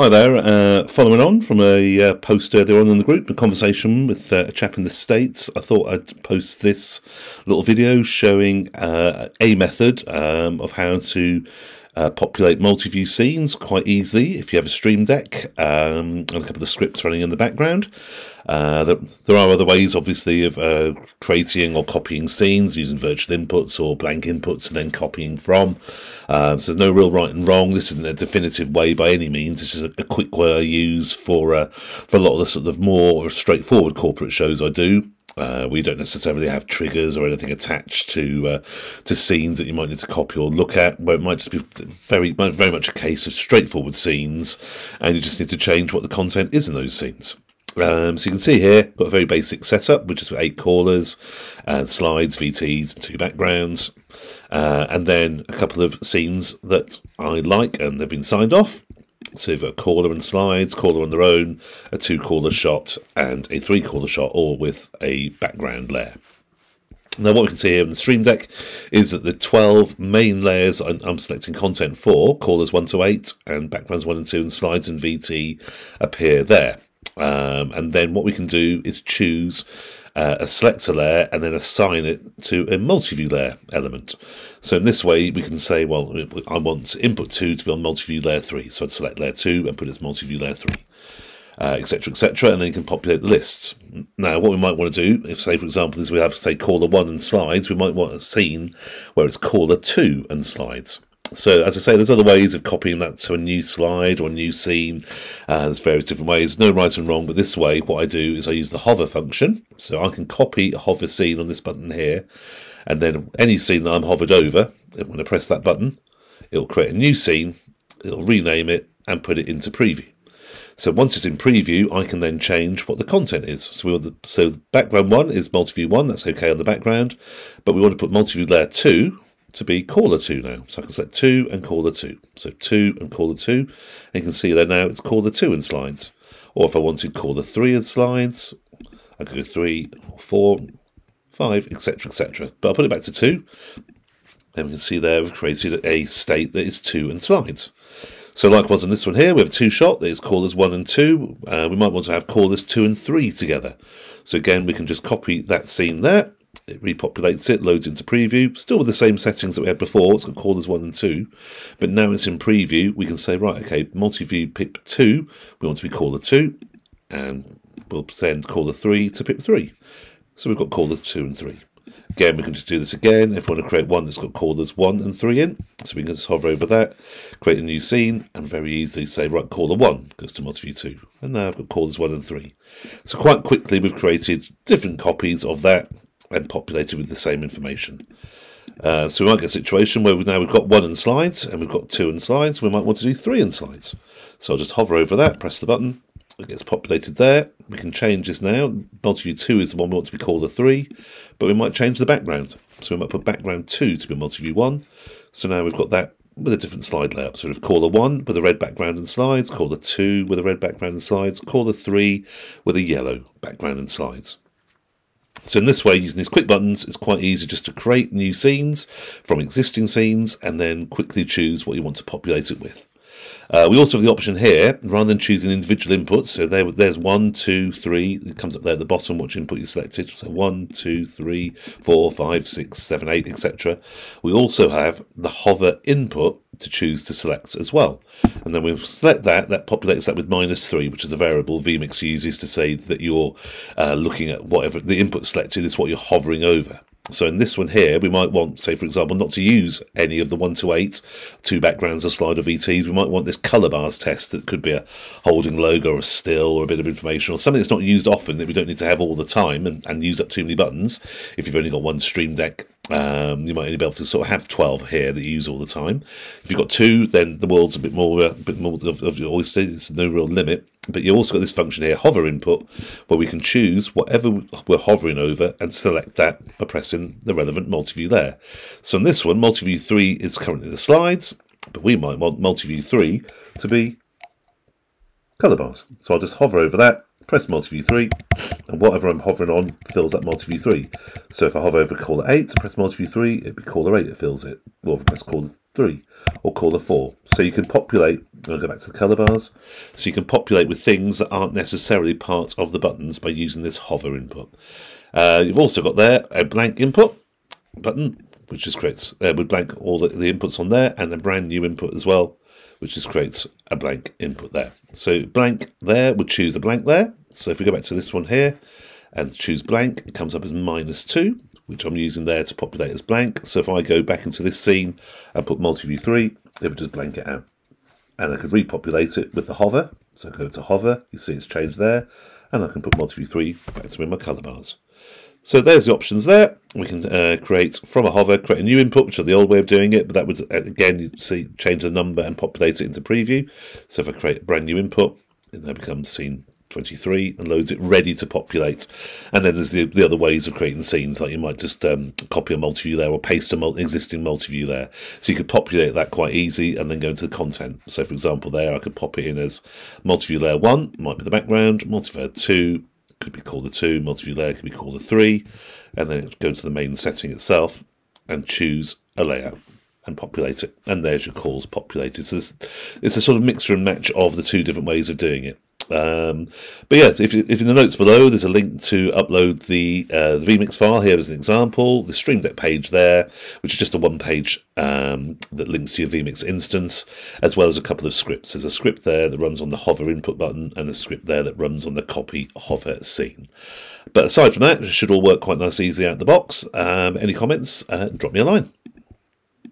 Hi there. Uh, following on from a uh, post earlier on in the group, a conversation with uh, a chap in the States, I thought I'd post this little video showing uh, a method um, of how to uh, populate multi-view scenes quite easily if you have a Stream Deck um, and a couple of the scripts running in the background. Uh, there, there, are other ways, obviously, of uh, creating or copying scenes using virtual inputs or blank inputs and then copying from. Um, so there's no real right and wrong. This isn't a definitive way by any means. It's just a, a quick way I use for uh, for a lot of the sort of more straightforward corporate shows I do. Uh, we don't necessarily have triggers or anything attached to uh, to scenes that you might need to copy or look at. Where it might just be very very much a case of straightforward scenes, and you just need to change what the content is in those scenes. Um, so you can see here, got a very basic setup, which is eight callers, and slides, VTs, and two backgrounds, uh, and then a couple of scenes that I like and they've been signed off. So you've got a caller and slides, caller on their own, a two caller shot, and a three caller shot, all with a background layer. Now, what we can see here in the Stream Deck is that the 12 main layers I'm, selecting content for, callers 1 to 8, and backgrounds 1 and 2, and slides and VT appear there. Um, and then what we can do is choose uh, a selector layer and then assign it to a multi-view layer element. So in this way, we can say, well, I want input 2 to be on multi-view layer 3. So I'd select layer 2 and put it as multi-view layer 3, etc., uh, etc., et and then you can populate the lists. Now, what we might want to do, if say, for example, is we have, say, caller 1 and slides, we might want a scene where it's caller 2 and slides. So, as I say, there's other ways of copying that to a new slide or a new scene. Uh, there's various different ways. No right and wrong, but this way, what I do is I use the hover function. So I can copy a hover scene on this button here, and then any scene that I'm hovered over, when I press that button, it'll create a new scene, it'll rename it, and put it into preview. So once it's in preview, I can then change what the content is. So we want the, so background one is multi-view one, that's okay on the background, but we want to put multi-view layer two, to be caller 2 now. So I can select 2 and caller 2. So 2 and caller 2. And you can see there now it's caller 2 in slides. Or if I wanted caller 3 in slides, I could go 3, 4, 5, etc, etc. But I'll put it back to 2. And we can see there we've created a state that is 2 in slides. So likewise in this one here, we have two shot that is callers 1 and 2. Uh, we might want to have callers 2 and 3 together. So again, we can just copy that scene there it repopulates it, loads into preview, still with the same settings that we had before. It's got callers 1 and 2, but now it's in preview. We can say, right, okay, multi-view pip 2, we want to be caller 2, and we'll send caller 3 to pip 3. So we've got callers 2 and 3. Again, we can just do this again if we want to create one that's got callers 1 and 3 in. So we can just hover over that, create a new scene, and very easily say, right, caller 1 goes to multi-view 2. And now I've got callers 1 and 3. So quite quickly, we've created different copies of that and populated with the same information. Uh, so we might get a situation where we, now we've got one in slides and we've got two in slides. We might want to do three in slides. So I'll just hover over that, press the button. It gets populated there. We can change this now. Multi-view 2 is the one we want to be called a 3, but we might change the background. So we might put background 2 to be multi-view 1. So now we've got that with a different slide layout. So we've caller 1 with a red background and slides, caller 2 with a red background and slides, caller 3 with a yellow background and slides. So in this way, using these quick buttons, it's quite easy just to create new scenes from existing scenes and then quickly choose what you want to populate it with. Uh, we also have the option here, rather than choosing individual inputs, so there, there's one, two, three, it comes up there at the bottom, which input you selected, so one, two, three, four, five, six, seven, eight, etc. We also have the hover input to choose to select as well. And then we select that, that populates that with minus three, which is a variable vMix uses to say that you're uh, looking at whatever the input selected is what you're hovering over. So in this one here, we might want, say for example, not to use any of the 1 to 8, two backgrounds or slider VTs. We might want this colour bars test that could be a holding logo or a still or a bit of information or something that's not used often that we don't need to have all the time and, and use up too many buttons if you've only got one Stream Deck um, you might only be able to sort of have 12 here that you use all the time. If you've got two, then the world's a bit more, a bit more of, of your oyster. There's no real limit. But you also got this function here, hover input, where we can choose whatever we're hovering over and select that by pressing the relevant multi-view there. So in this one, multi-view 3 is currently the slides, but we might want multi-view 3 to be colour bars. So I'll just hover over that, press multi-view 3, and whatever I'm hovering on fills that multi-view 3. So if I hover over caller 8, press multi-view 3, it'd be caller 8 that fills it. Or if I press caller 3 or caller 4. So you can populate, I'll go back to the colour bars, so you can populate with things that aren't necessarily part of the buttons by using this hover input. Uh, you've also got there a blank input button, which just creates, uh, would blank all the, the inputs on there, and a brand new input as well, which just creates a blank input there. So blank there would choose a blank there. So if we go back to this one here and choose blank, it comes up as minus 2, which I'm using there to populate as blank. So if I go back into this scene and put multi-view 3, it would just blank it out. And I could repopulate it with the hover. So go to hover, you see it's changed there. And I can put multi-view 3 back to my colour bars. So there's the options there. We can uh, create from a hover, create a new input, which is the old way of doing it, but that would, uh, again, you see, change the number and populate it into preview. So if I create a brand new input, it now becomes scene 23 and loads it ready to populate. And then there's the, the other ways of creating scenes, like you might just um, copy a multi-view there or paste an existing multi-view there. So you could populate that quite easy and then go into the content. So for example there, I could pop it in as multi-view layer 1, might be the background, multi-view layer 2, could be called a 2, multi-view layer could be called a 3, and then go to the main setting itself and choose a layout and populate it. And there's your calls populated. So this, it's a sort of mixture and match of the two different ways of doing it. Um, but yeah, if, if in the notes below, there's a link to upload the, uh, the vMix file here as an example, the Stream Deck page there, which is just a one page um, that links to your vMix instance, as well as a couple of scripts. There's a script there that runs on the hover input button and a script there that runs on the copy hover scene. But aside from that, it should all work quite nice, easy out of the box. Um, any comments, uh, drop me a line.